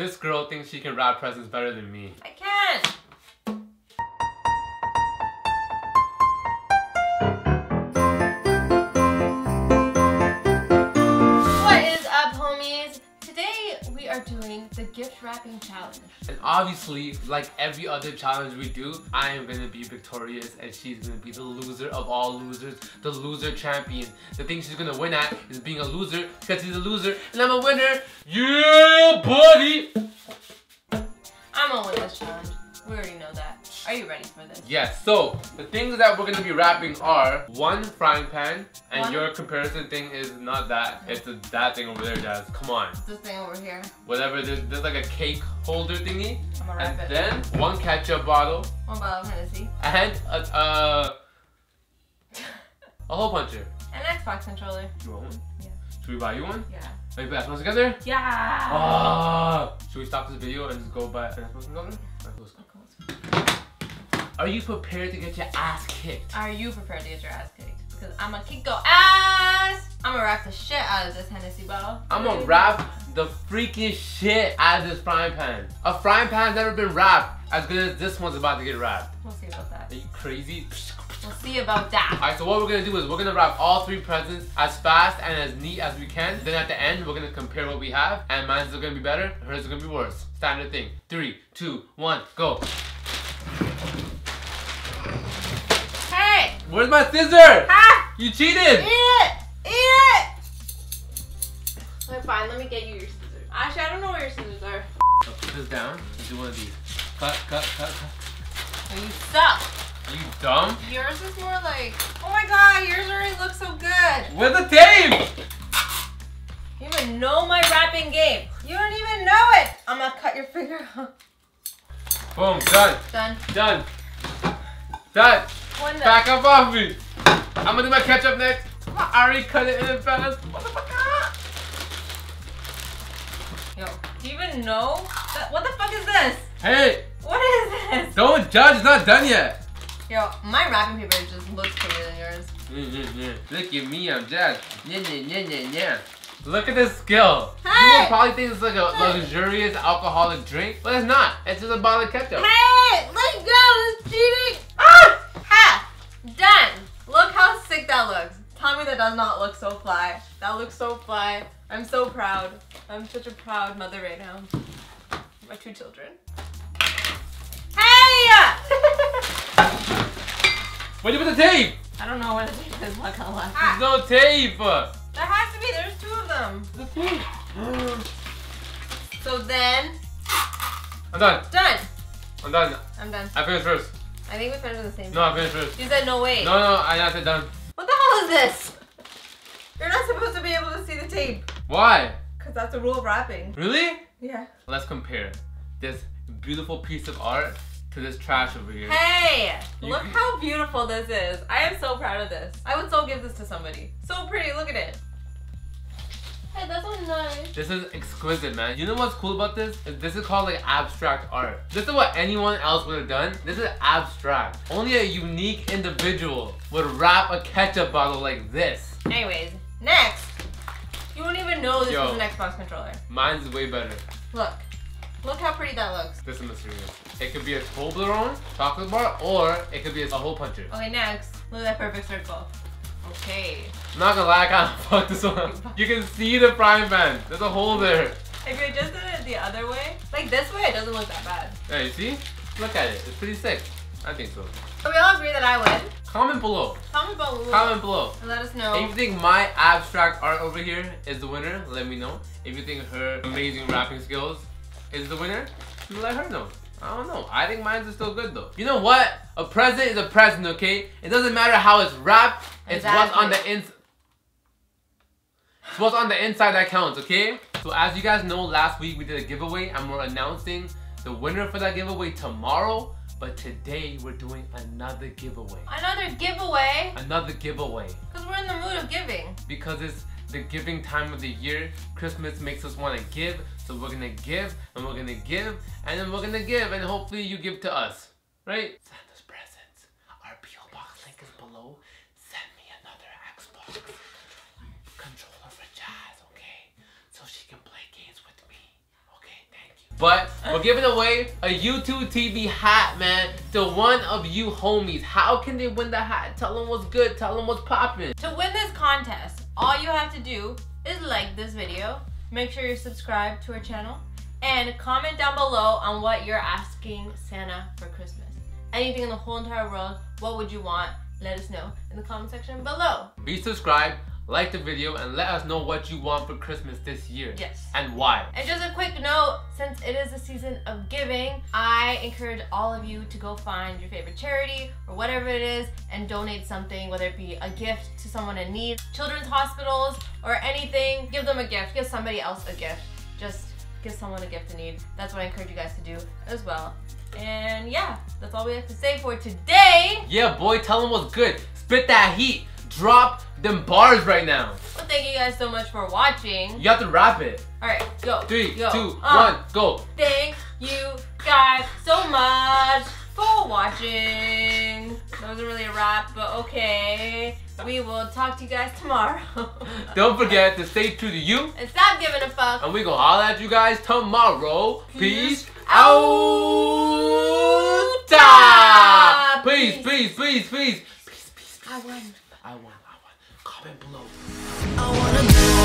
This girl thinks she can wrap presents better than me. Are doing the gift wrapping challenge. And obviously, like every other challenge we do, I am gonna be victorious and she's gonna be the loser of all losers, the loser champion. The thing she's gonna win at is being a loser because she's a loser and I'm a winner. Yeah, buddy! I'm gonna win this challenge. We already know that. Are you ready for this? Yes, so the things that we're gonna be wrapping are one frying pan, and One- your comparison thing is not that, it's a, that thing over there, Jaz. Come on. This thing over here. Whatever, there's, there's like a cake holder thingy, I'm gonna and wrap it. then one ketchup bottle, One bottle of Hennessy. and a, uh, a hole puncher. An Xbox controller. You want one? Yeah. Should we buy you one? Yeah. Are you Xbox together? Yeah. Ah! Should we stop this video and just go buy an Xbox controller? Alright, let's go. Are you prepared to get your ass kicked? Are you prepared to get your ass kicked? Because I'm gonna kick your ass. I'm gonna wrap the shit out of this Hennessy bottle. I'm gonna wrap the freaking shit out of this frying pan. A frying pan's never been wrapped as good as this one's about to get wrapped. We'll see about that. Are you crazy? We'll see about that. Alright, so what we're gonna do is we're gonna wrap all three presents as fast and as neat as we can. Then at the end, we're gonna compare what we have, and mine's is gonna be better, hers is gonna be worse. Standard thing. Three, two, one, go. Hey! Where's my scissor? Ha! You cheated! Eat it! Eat it! Okay, fine. Let me get you your scissors. Actually, I don't know where your scissors are. I'll put this down and do one of these. Cut, cut, cut, cut. You suck. Are you dumb? Yours is more like, oh my god, yours already looks so good. Where's the tape? You even know my wrapping game. You don't even know it. I'm gonna cut your finger off. Boom, done, Done. done, done. One. Back up off me. I'm gonna do my ketchup next. I already cut it in advance. Motherfucker. Yo, do you even know? That, what the fuck is this? Hey, What is this? don't judge. It's not done yet. Yo, my wrapping paper just looks prettier than yours. Look at me, I'm Jaz. Yeah, yeah, yeah, yeah, yeah. Look at this skill. You Hey! would probably think it's like a luxurious alcoholic drink, but it's not. It's just a bottle of ketchup. Hey, let go. This cheating. That looks. Tell me that does not look so fly. That looks so fly. I'm so proud. I'm such a proud mother right now. My two children. Hey! Where'd you put the tape? I don't know where the what it is. Not gonna lie. There's no tape. There has to be. There's two of them. The two. So then, I'm done. done. I'm done. I'm done. I finished first. I think we finished at the same No, time. I finished first. You said no way. No, no, I said done. What the hell is this? You're not supposed to be able to see the tape. Why? Because that's the rule of wrapping. Really? Yeah. Let's compare this beautiful piece of art to this trash over here. Hey! You Look how beautiful this is. I am so proud of this. I would so give this to somebody. So pretty. Look at it. Hey, that's so nice. This is exquisite, man. You know what's cool about this? This is called like abstract art. This is what anyone else would have done. This is abstract. Only a unique individual would wrap a ketchup bottle like this. Anyways, next. You won't even know this Yo. is an Xbox controller. Mine's way better. Look. Look how pretty that looks. This is mysterious. It could be a Toblerone chocolate bar, or it could be a hole puncher. Okay, next. Look at that perfect circle. Okay. I'm not gonna lie, I kinda fucked this one. You can see the frying pan. There's a hole there. If you just did it the other way, like this way, it doesn't look that bad. Hey, you see? Look at it. It's pretty sick. I think so. So we all agree that I win. Comment below. Comment below. Comment below. And let us know. If you think my abstract art over here is the winner, let me know. If you think her amazing wrapping skills is the winner, let her know. I don't know. I think mine's are still good though. You know what? A present is a present, okay? It doesn't matter how it's wrapped. It's what's on the Exactly. ins. It's what's on the inside that counts, okay? So as you guys know, last week we did a giveaway and we're announcing the winner for that giveaway tomorrow. But today we're doing another giveaway. Another giveaway. Another giveaway Because we're in the mood of giving. because it's the giving time of the year. Christmas makes us want to give, so we're gonna give and we're gonna give and then we're gonna give and hopefully you give to us, right? Santa's presents. Our PO box link is below. Send me another Xbox controller for Jaz, okay? So she can play games with me. Okay, thank you. But we're giving away a YouTwoTV hat, man, to one of you homies. How can they win the hat? Tell them what's good. Tell them what's popping. To win this contest, all you have to do is like this video, make sure you're subscribed to our channel, and comment down below on what you're asking Santa for Christmas. Anything in the whole entire world, what would you want? Let us know in the comment section below. Be subscribed, like the video, and let us know what you want for Christmas this year. Yes. And why. And just a quick note, since it is a season of giving, I encourage all of you to go find your favorite charity or whatever it is and donate something, whether it be a gift to someone in need, children's hospitals, or anything. Give them a gift, give somebody else a gift. Just give someone a gift in need. That's what I encourage you guys to do as well. And yeah, that's all we have to say for today. Yeah, boy, tell them what's good. Spit that heat. Drop them bars right now. Thank you guys so much for watching. You have to wrap it. All right, go. Three, go. two, Uh, one, go. Thank you guys so much for watching. That wasn't really a wrap, but okay. We will talk to you guys tomorrow. Don't forget to stay true to you. and stop giving a fuck. And we gonna holler at you guys tomorrow. Peace Peace out. Peace, peace, peace, peace. Peace, peace. I won. I won, I won. Comment below.